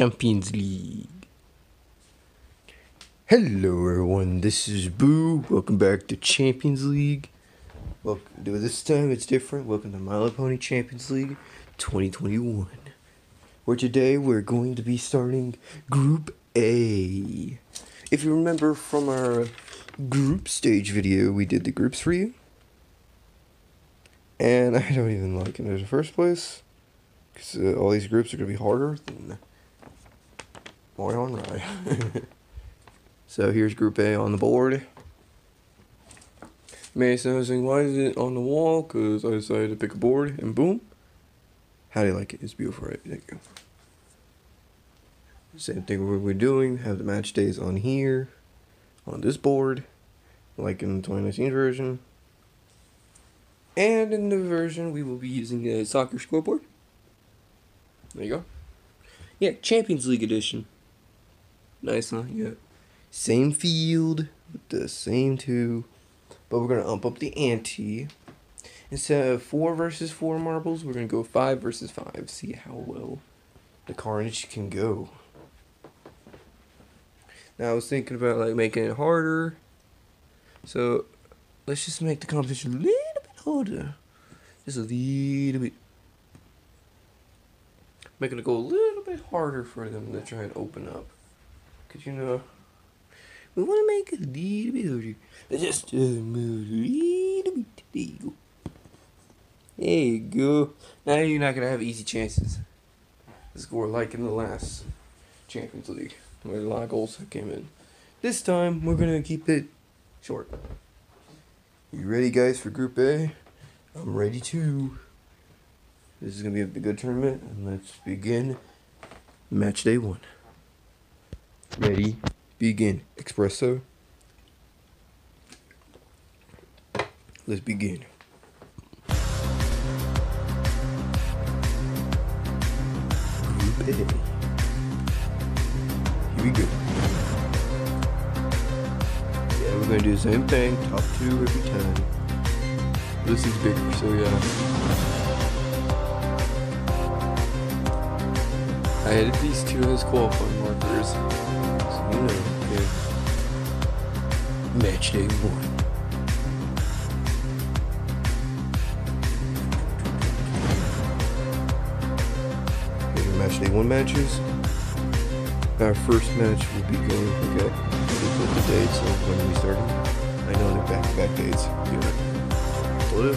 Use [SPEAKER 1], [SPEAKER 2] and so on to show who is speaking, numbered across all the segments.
[SPEAKER 1] Champions League. Hello, everyone. This is Boo. Welcome back to Champions League. Welcome. This time it's different. Welcome to Little Pony Champions League 2021. Where today we're going to be starting Group A. If you remember from our group stage video, we did the groups for you. And I don't even like it in the first place. Because uh, all these groups are going to be harder than Rye. so here's Group A on the board. Mason I was saying, why is it on the wall? Because I decided to pick a board, and boom. How do you like it? It's beautiful, right? Thank you. Same thing we're doing. Have the match days on here, on this board, like in the 2019 version. And in the version, we will be using a soccer scoreboard. There you go. Yeah, Champions League edition. Nice, huh? Yeah. Same field, the same two. But we're going to ump up the ante. Instead of 4 versus 4 marbles, we're going to go 5 versus 5. See how well the carnage can go. Now I was thinking about like making it harder. So let's just make the competition a little bit harder. Just a little bit. Making it go a little bit harder for them to try and open up. Cause you know we wanna make a little bit of Let's just a little bit. There you go. There you go. Now you're not gonna have easy chances. To score like in the last Champions League where a lot of goals came in. This time we're gonna keep it short. You ready, guys, for Group A? I'm ready too. This is gonna be a good tournament, and let's begin match day one. Ready, begin. Espresso. Let's begin. Here we go. Yeah, we're gonna do the same thing. Top two every time. This is bigger, so yeah. I added these two as qualifying markers. So. Match day one. Match day one matches. Our first match will be going, okay, we put the dates of when we started. I know they're back-to-back dates. Yeah. What if?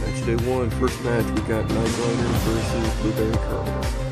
[SPEAKER 1] Match day one, first match, we got Night Glider versus Blueberry Curls.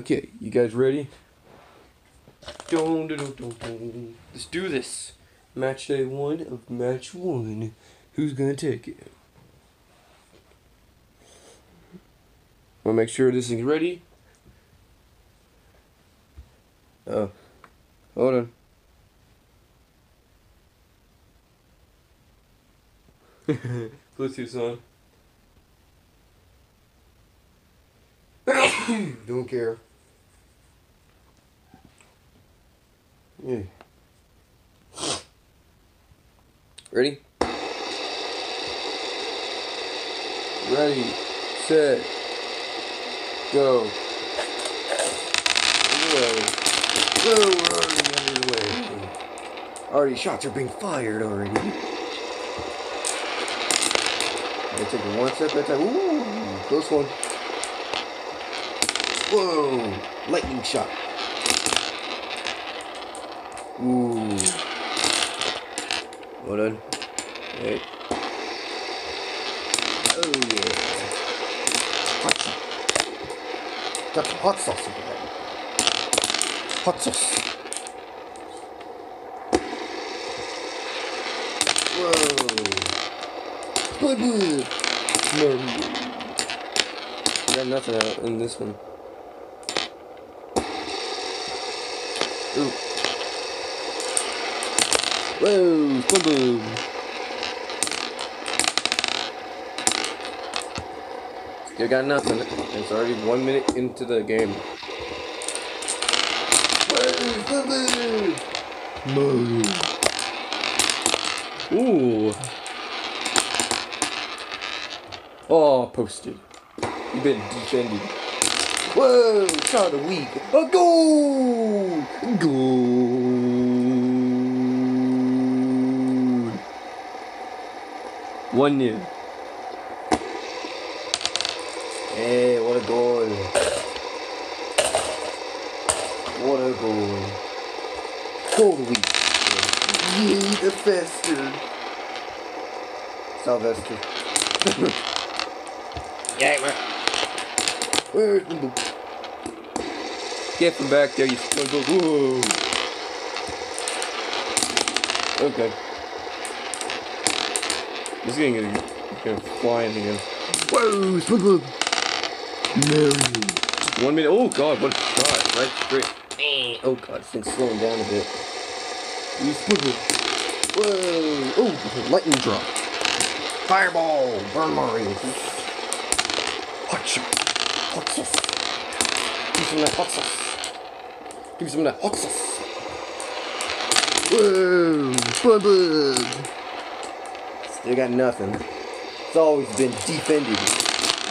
[SPEAKER 1] Okay, you guys ready? Let's do this. Match day one of match one. Who's gonna take it? Wanna make sure this is ready. Oh, hold on. Bluetooth's on. Don't care. Yeah. Ready? Ready, set, go. Underway. Go, we're already underway. Already, shots are being fired already. I take one step at a time. Ooh, close one. Whoa! Lightning shot. Ooh. Well done. Right. Oh yeah. Hot sauce. Got hot sauce in there. Hot sauce. Whoa. Good. Murray. got nothing out in this one. Ooh. Whoa, boom boom. Still got nothing. It's already one minute into the game. Whoa, boom. Ooh. Oh, posted. You've been defended. Whoa, shot of the week. A goal! Goal! One new. Hey, what a goal. What a goal. Goal of the week. Yay, the Fester. Sylvester. yeah, man. Where's the book? Get from back there, you struggle. Whoa. Okay. Is gonna get gonna fly in again. Whoa, SpongeBob! No. One minute. Oh god, what a shot! Right straight. Oh god, this thing's slowing down a bit. Whoa! Oh, lightning drop. Fireball! Burn Mario. Hot shot. Hot sauce. Give me some of that hot sauce. Give me some of that hot sauce. Whoa! SpongeBob! Still got nothing. It's always been defended.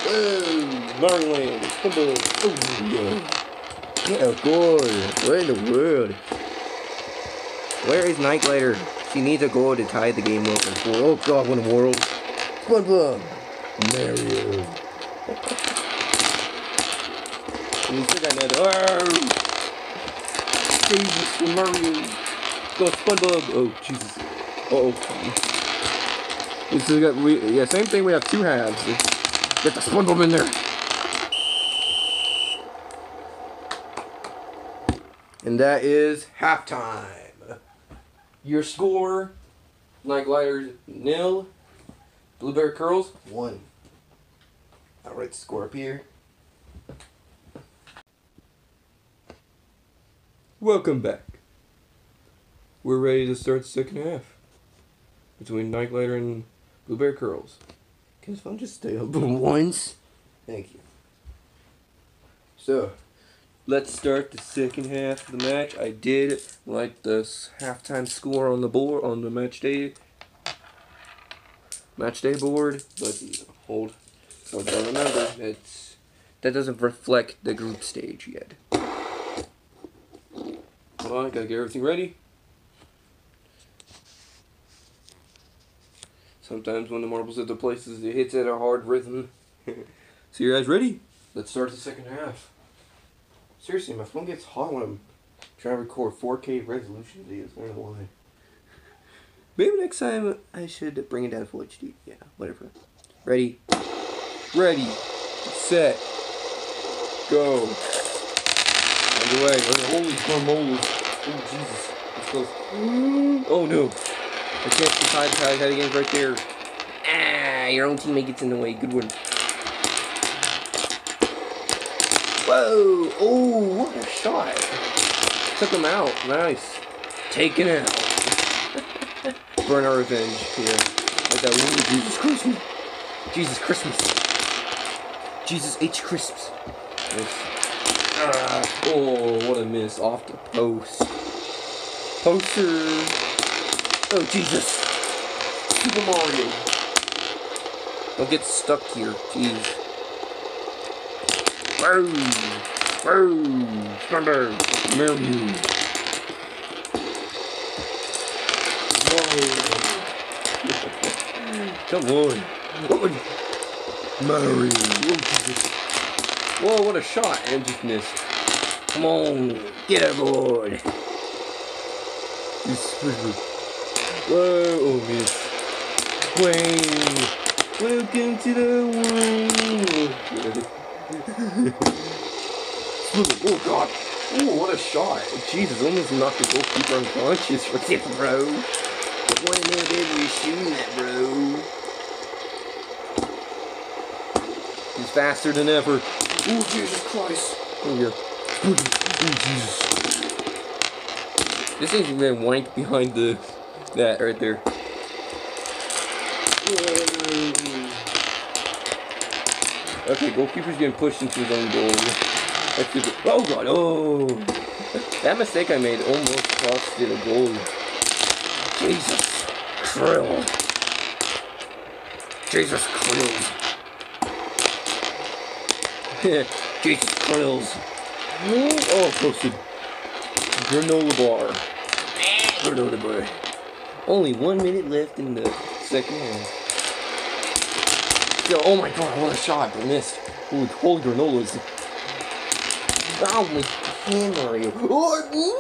[SPEAKER 1] Whoa! Mario Land. Oh, yeah. Yeah, good. Where in the world? Where is Night Glider? She needs a goal to tie the game up. Oh god, what in the world? SpongeBob! Mario. You still got another. Oh! Jesus, Mario. Go, SpongeBob. Oh, Jesus. Uh oh. We still got, we, yeah, same thing, we have two halves. Get the SpongeBob in there. And that is halftime. Your score, Night Gliders nil, Blueberry Curls one. I'll write the score up here. Welcome back. We're ready to start the second half between Night Glider and Blueberry Curls. Can this phone just stay up once? Thank you. So, let's start the second half of the match. I did like the halftime score on the board on the match day match day board, but hold. So don't remember it's that doesn't reflect the group stage yet. Hold on, gotta get everything ready. Sometimes when the marbles hit the places, it hits at a hard rhythm. so you guys ready? Let's start the second half. Seriously, my phone gets hot when I'm trying to record 4K resolution videos. I don't know why. Maybe next time I should bring it down to full HD. Yeah, whatever. Ready? Ready. Set. Go. Underway. Holy guacamole. Oh, Jesus. It's close. Oh, no. I can't decide how I gotta get right there. Ah, your own teammate gets in the way. Good one. Whoa! Oh, what a shot! Took him out. Nice. Taken out. Burn our revenge here. Like that one. Jesus Christmas. Jesus Christmas. Jesus H Crisps. Nice. Ah, oh, what a miss. Off the post. Poster. Oh, Jesus. Super Mario. Don't get stuck here. Jeez. Whoa! Whoa! Thunder! Mario! Come on! Oh, Mario! Whoa, what a shot! And just missed. Come on! Get aboard! Whoa! Oh, miss. Wayne! Welcome to the world! oh god. Oh, what a shot. Jesus, almost knocked the goalkeeper unconscious for it, bro. What in there did you shooting at, bro? He's faster than ever. Oh, Jesus Christ. Oh, yeah. Oh, Jesus. This thing's gonna wank behind the that right there. Okay, goalkeeper's getting pushed into his own goal. Oh god, oh! That mistake I made almost cost a goal. Jesus. Krill. Jesus Krills. Jesus Krills. Oh, posted. Granola bar. Granola bar. Only one minute left in the second half. Yo, oh my god, what a shot. I missed. Holy, holy granolas. Oh my hand, Mario. Oh, mm.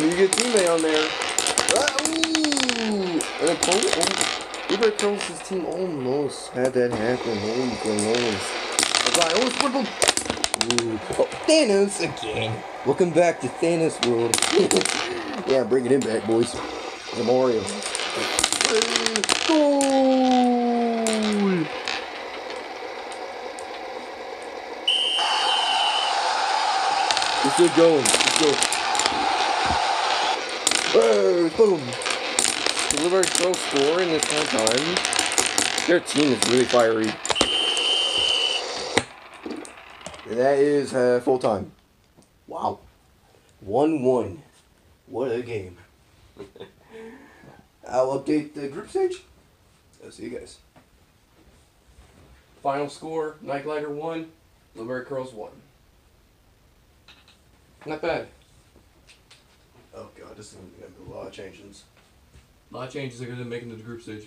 [SPEAKER 1] You get teammate on there. Ah, ooh. An opponent. Oh, Uber Curls' team almost had that happen. Holy granolas. Oh I almost scribbled. Ooh. Oh, Thanos again. Welcome back to Thanos World. yeah, bringing it in back, boys. The Mario. Goal! We're still going. Let's go. Hey, boom. Deliver a score in this kind of time. Their team is really fiery. And that is uh, full time. Wow. 1 1. What a game. I'll update the group stage. I'll see you guys. Final score Night Glider 1, Blueberry Curls 1. Not bad. Oh god, this is gonna be a lot of changes. A lot of changes are gonna make into the group stage.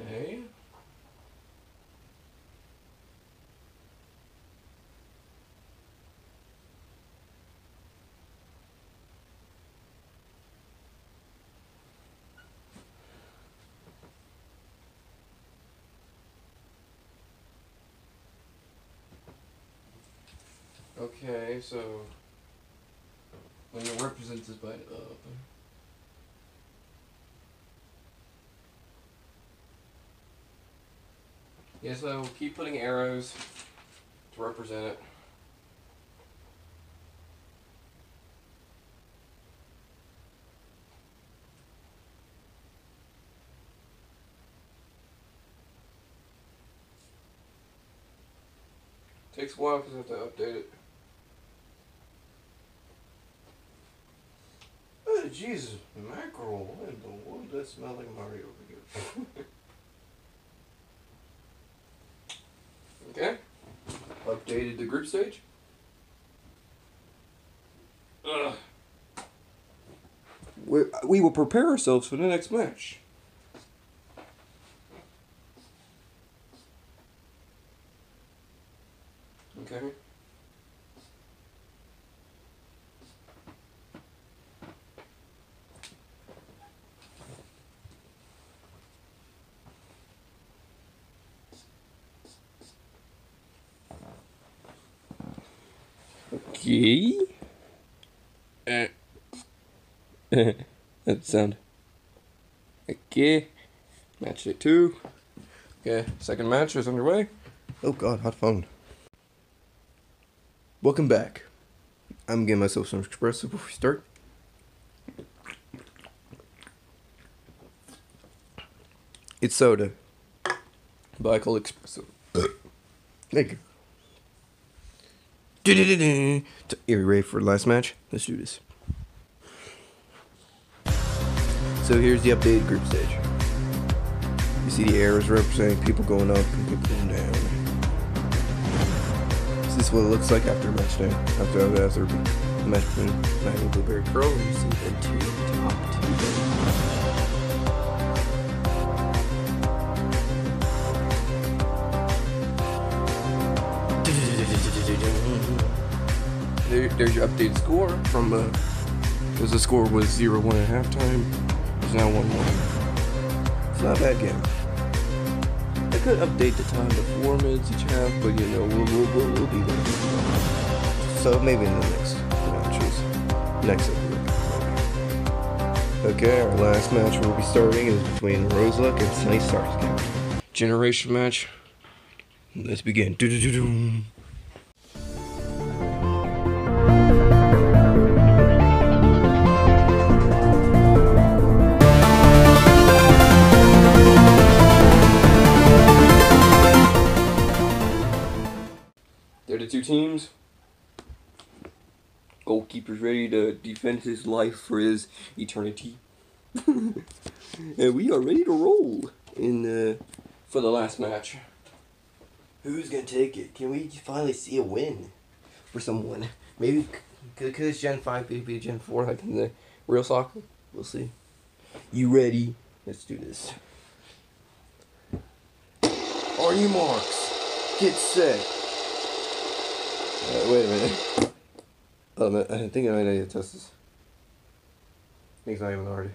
[SPEAKER 1] Okay. Okay, so when you're represented by up. Yeah, so keep putting arrows to represent it. Takes a while because I have to update it. Oh, Jesus, mackerel. What in the world? That smell like Mario over here. okay. Updated the group stage. Ugh. We, we will prepare ourselves for the next match. Okay. Okay. Uh. that sound. Okay. Match day two. Okay, second match is underway. Oh god, hot phone. Welcome back. I'm getting myself some espresso before we start. It's soda. But I call it espresso. Thank you. Are you ready for the last match? Let's do this. So here's the updated group stage. You see the arrows representing people going up and people going down. This is what it looks like after match day. After the after the match between Knight and Blueberry Curl, you see the two top two. There, there's your updated score from uh, because the score was 0 1 at halftime. It's now 1 1. It's not a bad game. I could update the time to four minutes each half, but you know, we'll, we'll, we'll, we'll be there. episode, maybe in the next matches. Next episode. Okay, our last match we'll be starting is between Roseluck and Sunny Starscout. Generation match. Let's begin. Do-do-do-do. They're the teams. Goalkeeper's ready to defend his life for his eternity. and we are ready to roll in the for the last match. Who's gonna take it? Can we finally see a win for someone? Maybe could because Gen Five could be Gen Four, like in the real soccer. We'll see. You ready? Let's do this. On your marks, get set. Uh, wait a minute. Um, I think I might need to test this. I think it's not even already.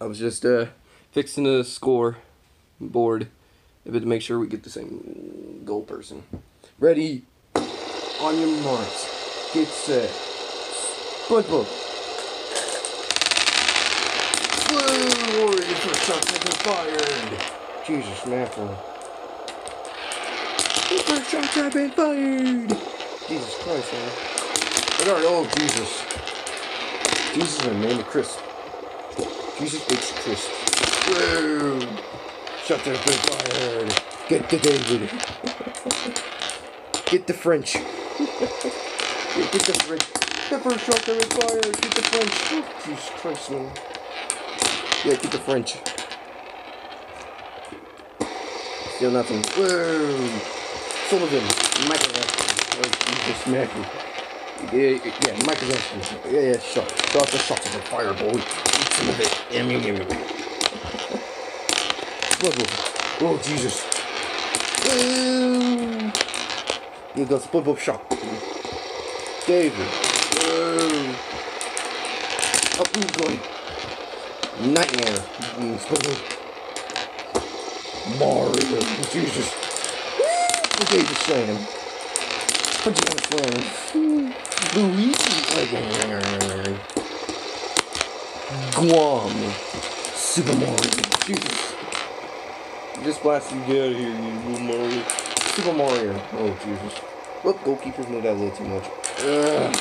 [SPEAKER 1] I was just uh, fixing the score board a bit to make sure we get the same goal person. Ready? On your marks. Get set. Split. Blue Warrior for shots have been fired. Jesus first shots have been fired. Jesus Christ, man. I got oh Jesus. Jesus and Amanda Crisp. Jesus H. Crisp. Woo! Shots have been fired. Get the David. Get the French. get, the French. The first shot have been fired. Get the French. Oh, Jesus Christ, man. Yeah, get the French. Still nothing. Woo! Sullivan. Michael Oh, Jesus, Mackie. Yeah, yeah, Michael Jackson. Yeah, yeah, shot. Shot the shots of the fireball. Eat some of it. Yum, yum, yum, yum. Oh, Jesus. Woo! You got split up shot. David. Woo! Up who's oh, oh, going? Nightmare. Mario. Jesus. David Slam. Put you on the slam. Luigi. Guam. Super Mario. Jesus. Just blast you get out of here, you little Mario. Super Mario. Oh, Jesus. Look, goalkeepers moved that a little too much. Ugh.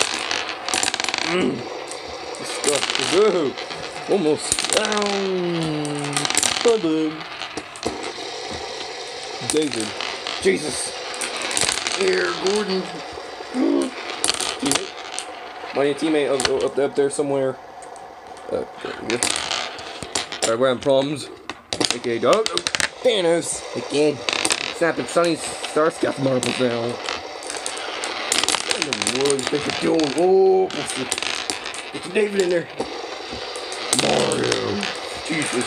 [SPEAKER 1] Mm. Disgusting. Whoa. Almost. Down. Bye-bye. David. Jesus. Here, Gordon. My teammate up, up, up there somewhere. Uh, there we. Alright, we're having problems. Okay, dog. Oh, Thanos. Again. Snapping Sunny's Star Scout marbles now. What in the world you're doing? Oh. Get David in there. Mario. Jesus.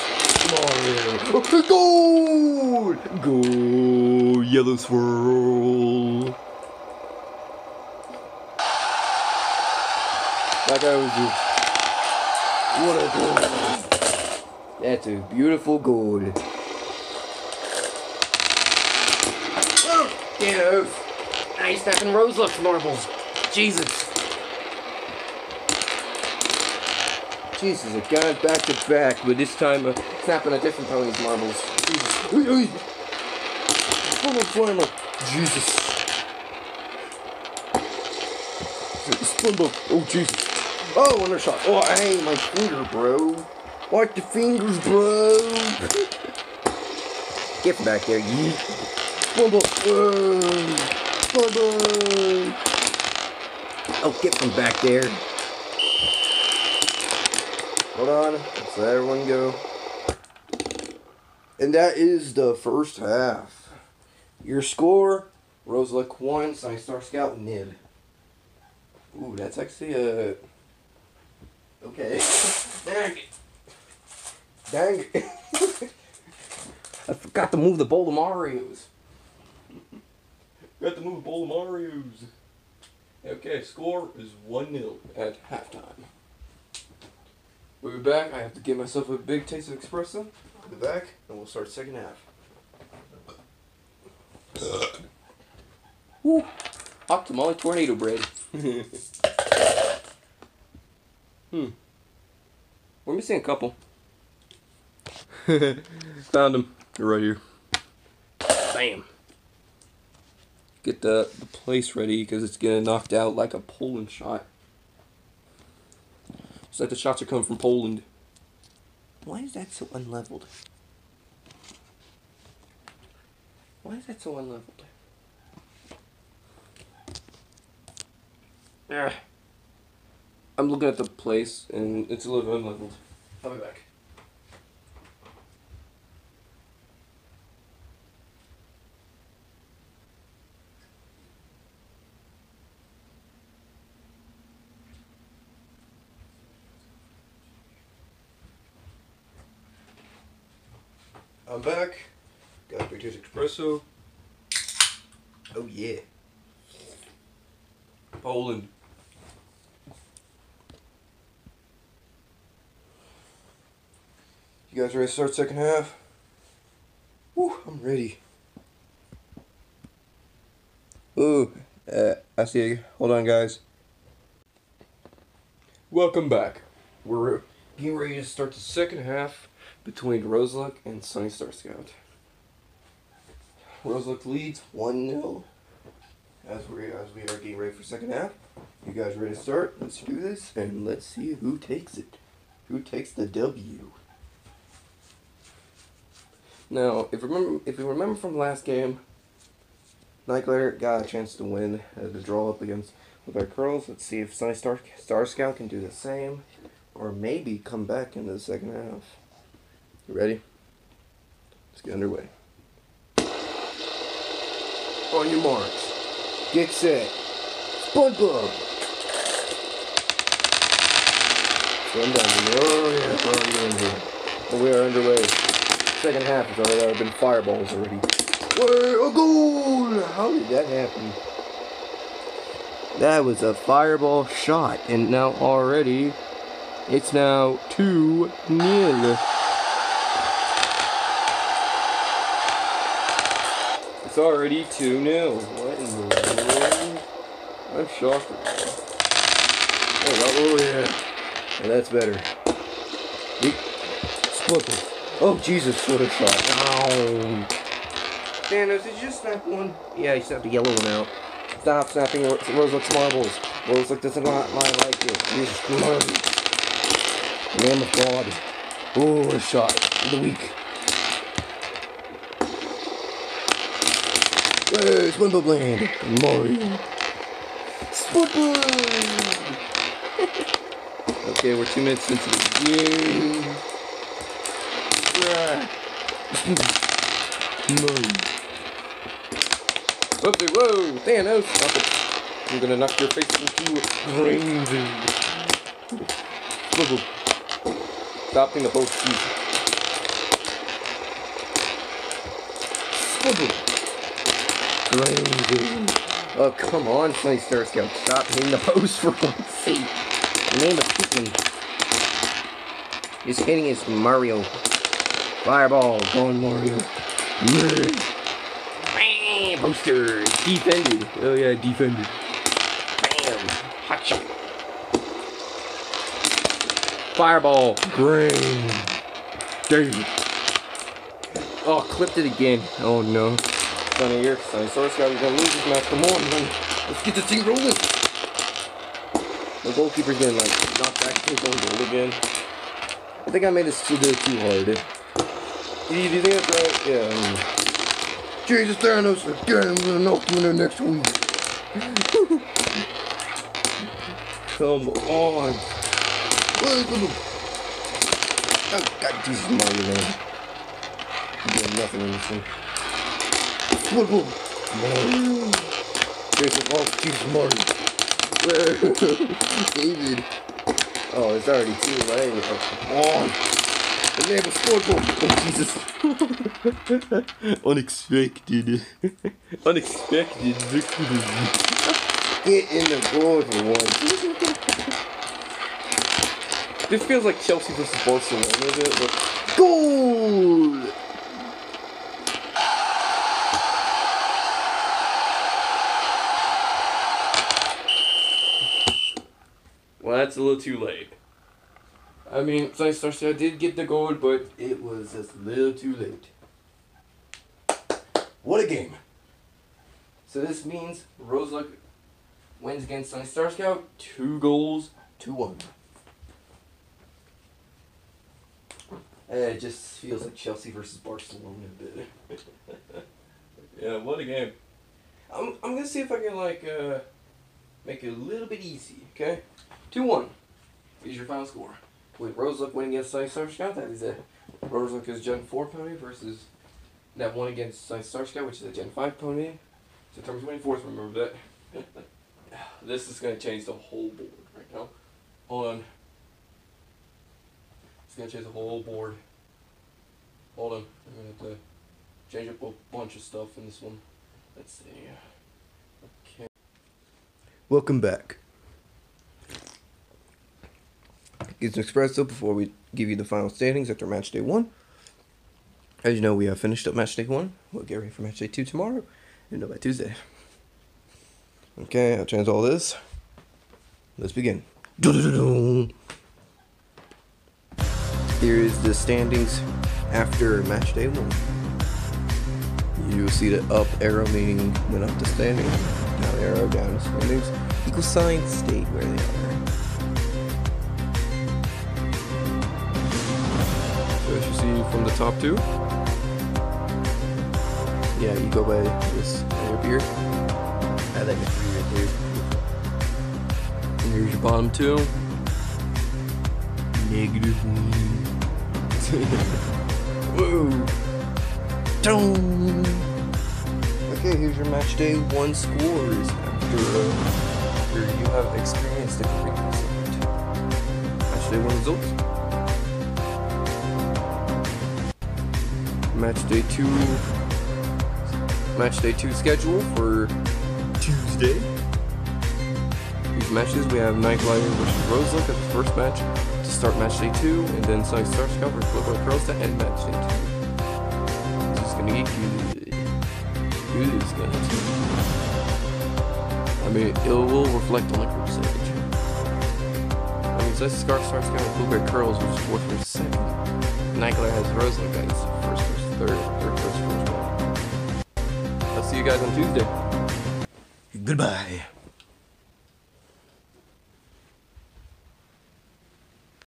[SPEAKER 1] Mario. Goal! Goal! Yellow swirl. Like I was just. What a goal. That's a beautiful goal. Oh, Get off. Now he's snapping Roseluck's marbles. Jesus. Jesus, it got back to back, but this time uh, snapping a different pony's marbles. Jesus. Oy, oy. Full of slammer. Jesus. Splinbo. Oh, Jesus. Oh, another shot. Oh, hey, my finger, bro. Watch the fingers, bro. Get back there, yeet. Splinbo. Splinbo. Oh, get from back there. Hold on. Let's let everyone go. And that is the first half. Your score, Roseluck 1, Sunny Star Scout nib. Ooh, that's actually a... Okay. Dang it. Dang it. I forgot to move the bowl of Marios. Got to move bowl of Marios. Okay, score is 1-0 at halftime. We'll be back. I have to give myself a big taste of espresso. I'll be back, and we'll start second half. Woo! Hot tamale tornado bread. hmm. We're missing a couple. Found them. They're right here. Bam. Get the, the place ready because it's getting knocked out like a Poland shot. It's like the shots are coming from Poland. Why is that so unleveled? Why is that so unleveled? Ugh. I'm looking at the place and it's a little unleveled. I'll be back. I'm back. Got a taste espresso. Oh yeah. Poland. You guys ready to start second half? Woo, I'm ready. Ooh, uh, I see you. Hold on, guys. Welcome back. We're getting ready to start the second half between Roseluck and Sunny Star Scout. Roseluck leads 1 0 as we as we are getting ready for second half. You guys ready to start? Let's do this and let's see who takes it. Who takes the W? Now, if remember if we remember from last game, Nightglare got a chance to win a draw up against with our curls. Let's see if Sunny Star Star Scout can do the same, or maybe come back in the second half. You ready? Let's get underway. On your marks. Get set. SpongeBob! One down. Oh yeah, we are underway. Second half has already been fireballs already. Whoa, a goal! How did that happen? That was a fireball shot, and now already it's now 2 nil. It's already 2 0. What in the world? I'm shocked. Oh, that, oh yeah. That's better. We, split it. Oh, Jesus, what a shot. Ow. Thanos, did you just snap one? Yeah, you snapped the yellow one out. Stop snapping Ro Roseluck's marbles. Roseluck doesn't not like it. Jesus. Lamb of God. Oh, a shot. The week. Hey, SpongeBob Land! Mario! SpongeBob! okay, we're two minutes into the game. Mario. Whoopsie, whoa! Thanos! Stop it. I'm gonna knock your face into brains. SpongeBob. Stopping the boat, SpongeBob. Crazy. Oh, come on, Sunny Star Scout. Stop hitting the post for one sake. Name of Pikmin. He's hitting his Mario. Fireball. Going Mario. Bam! Poster. Defended. Oh, yeah, defended. Bam. Hot shot. Fireball. Green. David. Oh, clipped it again. Oh, no. Sunny here. Sunny Source guy, we're gonna lose this match. Come on, man. Let's get this thing rolling. The goalkeeper's getting like knocked back to his own goal again. I think I made this too, good, too hard. Do you, do you think that's right? Yeah. Jesus Thanos again. I'm gonna knock you in there next week. Come on. Oh, God, Jesus, Mario, man. I'm doing nothing in this thing. Whoa, whoa. Mario. Jason, oh, Jesus, Mario. David. Oh, it's already too late. Oh, come on. The name of Sportball. Oh, Jesus. Unexpected. Unexpected victory. Get in the goal for once. This feels like Chelsea versus Barcelona, is goal! Well, that's a little too late. I mean, Slice Starcy, I did get the goal, but it was just a little too late. What a game! So this means Roseluck wins against Sunny Star Scout, two goals, two one. It just feels like Chelsea versus Barcelona a bit. yeah, what a game. I'm, I'm gonna see if I can like uh, make it a little bit easy, okay? 2 1 is your final score. With Roseluck winning against Sunny Star Scout, that is a Roseluck is Gen 4 pony versus that one against Sunny Star Scout, which is a Gen 5 pony. September 24th, remember that. this is gonna change the whole board right now. Hold on. Change the whole board. Hold on. I'm gonna have to change up a bunch of stuff in this one. Let's see. Okay. Welcome back. Get some espresso before we give you the final standings after match day one. As you know, we have finished up match day one. We'll get ready for match day two tomorrow, and no by Tuesday. Okay, I'll change all this. Let's begin. Here is the standings after match day one. You will see the up arrow meaning went up the standings, down arrow down the standings. Equal signs state where they are. So as you see from the top two, yeah, you go by this up here. I like it right. And here's your bottom two. Negative one. Whoa. Dong. Okay, here's your match day one scores after, uh, you have experienced the complete result. Match day one results. Match day two. Match day two schedule for Tuesday. Matches we have Night Glider versus Roseluck at the first match to start match day two, and then Sunny Star Scout versus Flipboy Pearls to end match day two. This is gonna get good. Good is gonna I mean, it will reflect on the group stage. I mean, Sunny Star Star Blueberry Curls was fourth versus second. Night Glider has Roseluck as first versus third, third versus first. I'll see you guys on Tuesday. Goodbye.